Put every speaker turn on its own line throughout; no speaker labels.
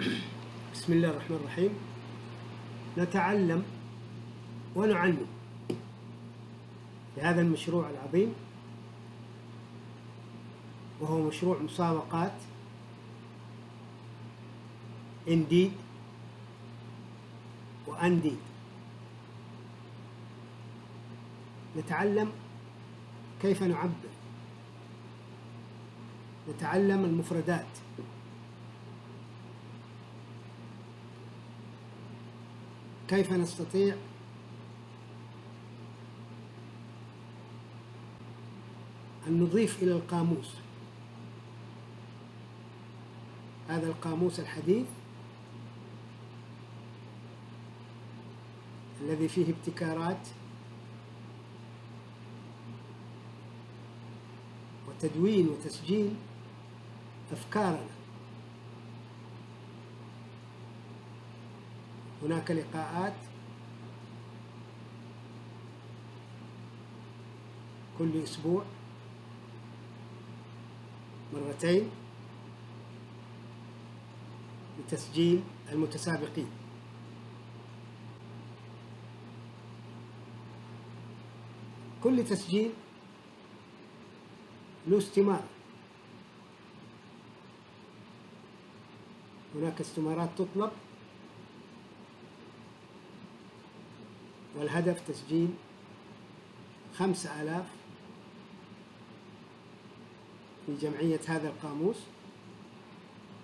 بسم الله الرحمن الرحيم. نتعلم ونعلم في هذا المشروع العظيم وهو مشروع مسابقات إنديد وأنديد. نتعلم كيف نعبر. نتعلم المفردات. كيف نستطيع أن نضيف إلى القاموس؟ هذا القاموس الحديث الذي فيه ابتكارات وتدوين وتسجيل أفكارنا. هناك لقاءات. كل أسبوع. مرتين. لتسجيل المتسابقين. كل تسجيل له استمارة. هناك استمارات تطلب. والهدف تسجيل خمسة آلاف في جمعية هذا القاموس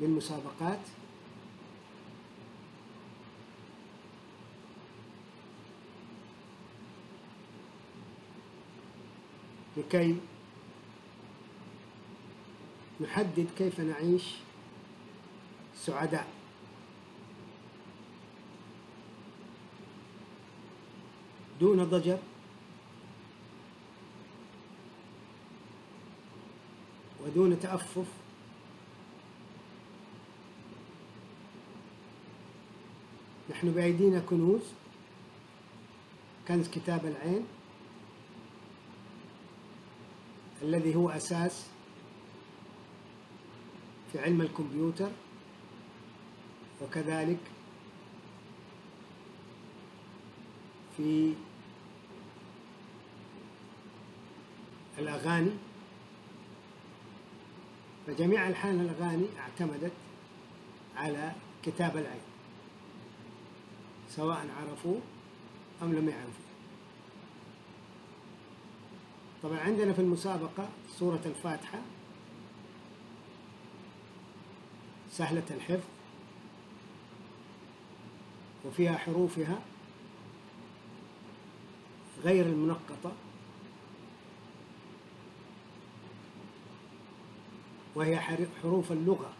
للمسابقات. لكي نحدد كيف نعيش سعداء. دون ضجر ودون تأفف؟ نحن بأيدينا كنوز. كنز كتاب العين. الذي هو أساس في علم الكمبيوتر. وكذلك في الأغاني فجميع ألحان الأغاني اعتمدت على كتاب العين سواء عرفوه أم لم يعرفوه. طبعا عندنا في المسابقة سورة الفاتحة سهلة الحفظ وفيها حروفها غير المنقطة. وهي حروف اللغة.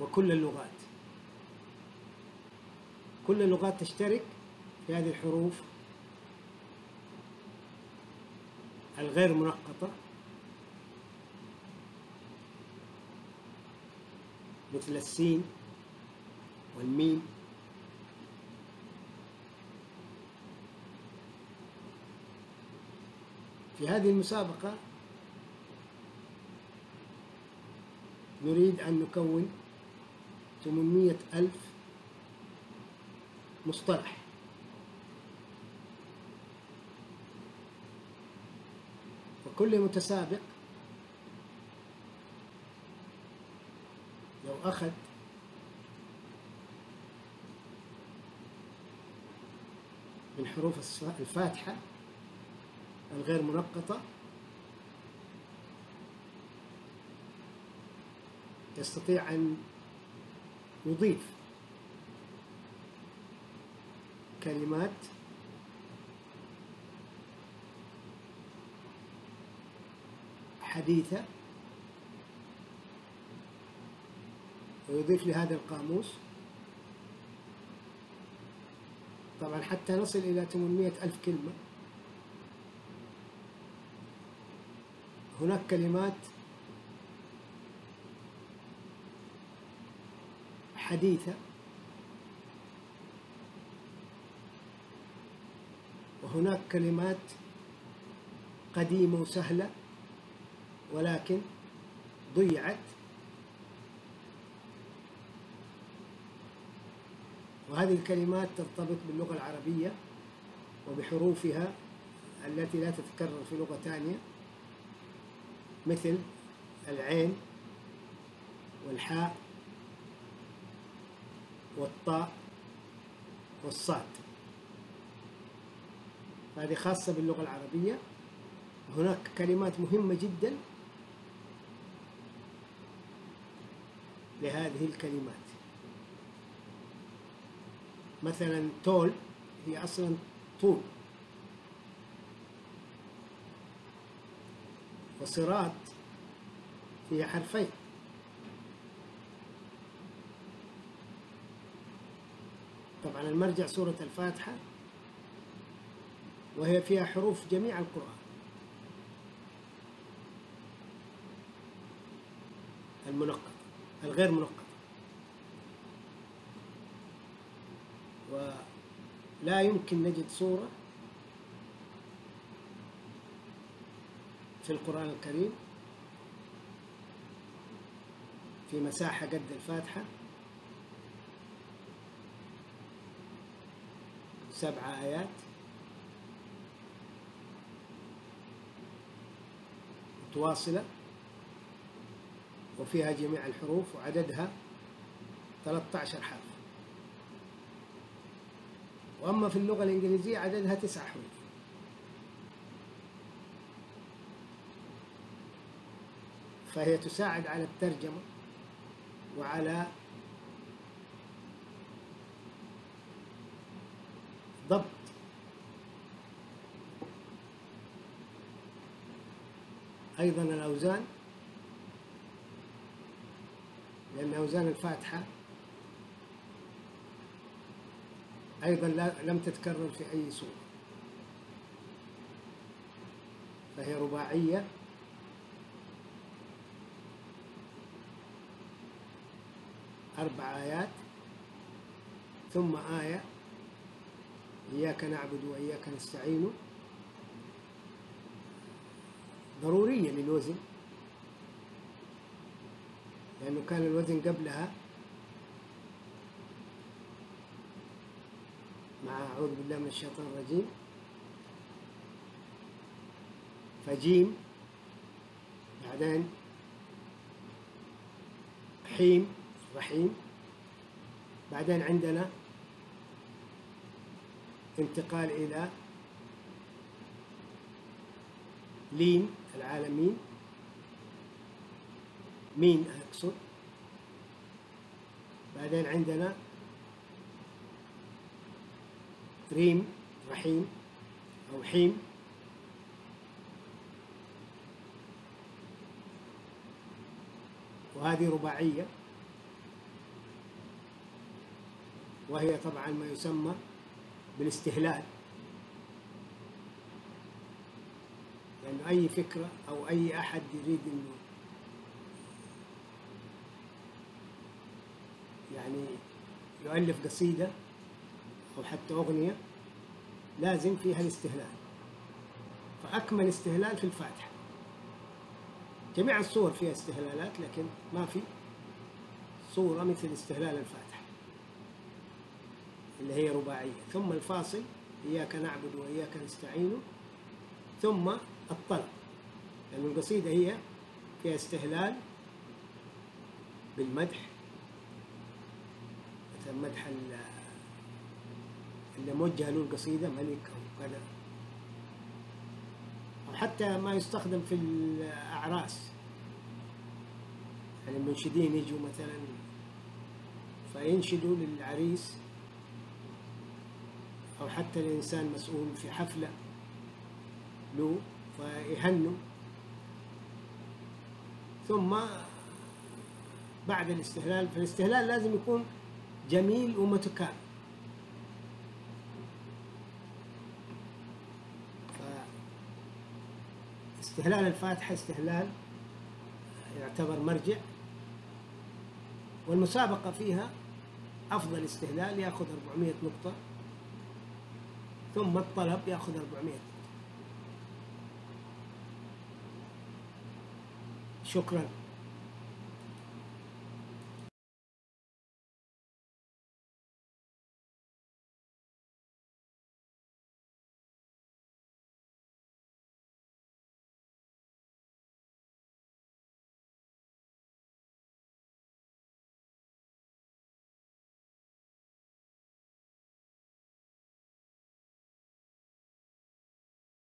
وكل اللغات. كل اللغات تشترك في هذه الحروف الغير منقطة. مثل السين والميم. في هذه المسابقة نريد أن نكون 800 ألف مصطلح. وكل متسابق لو أخذ من حروف الفاتحة الغير منقطة يستطيع أن يضيف كلمات حديثة ويضيف لهذا القاموس. طبعا حتى نصل إلى 800 ألف كلمة. هناك كلمات حديثة. وهناك كلمات قديمة وسهلة ولكن ضيعت. وهذه الكلمات ترتبط باللغة العربية وبحروفها التي لا تتكرر في لغة ثانية مثل العين والحاء. والطاء والصاد. هذه خاصة باللغة العربية. هناك كلمات مهمة جدا لهذه الكلمات. مثلا تول هي أصلا طول. وصراط فيها حرفين. طبعا المرجع سورة الفاتحة وهي فيها حروف جميع القرآن. المنقطة الغير منقطة ولا يمكن نجد سورة في القرآن الكريم في مساحة قد الفاتحة. سبع آيات. متواصلة. وفيها جميع الحروف وعددها 13 حرف. وأما في اللغة الإنجليزية عددها تسع حروف. فهي تساعد على الترجمة وعلى ضبط أيضا الأوزان لأن أوزان الفاتحة أيضا لم تتكرر في أي سورة فهي رباعية. أربع آيات ثم آية. إياك نعبد وإياك نستعين. ضرورية للوزن. لأنه كان الوزن قبلها مع أعوذ بالله من الشيطان الرجيم. فجيم بعدين حيم رحيم بعدين عندنا انتقال إلى لين العالمين مين أقصد؟ بعدين عندنا ريم رحيم أو حيم. وهذه رباعية. وهي طبعا ما يسمى بالاستهلال. لأنه أي فكرة أو أي أحد يريد أنه يعني يؤلف قصيدة أو حتى أغنية لازم فيها الاستهلال. فأكمل استهلال في الفاتحة. جميع الصور فيها استهلالات لكن ما في صورة مثل استهلال الفاتحة. اللي هي رباعية. ثم الفاصل إياك نعبد وإياك نستعين. ثم الطلب. لأن القصيدة هي فيها استهلال بالمدح. مثلا مدح اللي موجه له القصيدة ملك أو كذا. أو حتى ما يستخدم في الأعراس. يعني المنشدين يجوا مثلا فينشدوا للعريس. أو حتى الإنسان مسؤول في حفلة له فيهنوا. ثم بعد الاستهلال فالاستهلال لازم يكون جميل ومتكامل. استهلال الفاتحة استهلال يعتبر مرجع. والمسابقة فيها أفضل استهلال يأخذ 400 نقطة. ثم الطلب يأخذ 400 نقطة شكرا.